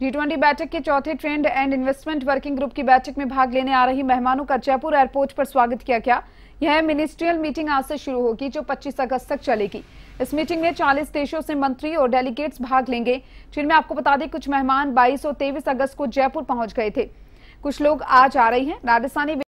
G twenty बैठक के चौथे trade and investment working group की बैठक में भाग लेने आ रही मेहमानों का जयपुर एयरपोर्ट पर स्वागत किया गया। यह मिनिस्ट्रियल मीटिंग आज से शुरू होगी, जो 25 अगस्त तक चलेगी। इस मीटिंग में 40 देशों से मंत्री और डेलीगेट्स भाग लेंगे, जिनमें आपको बता दें, कुछ मेहमान 22 और 23 अगस्त को जयपुर पहुँच गए थे। कुछ लोग आज आ रहे हैं। राजस्थानी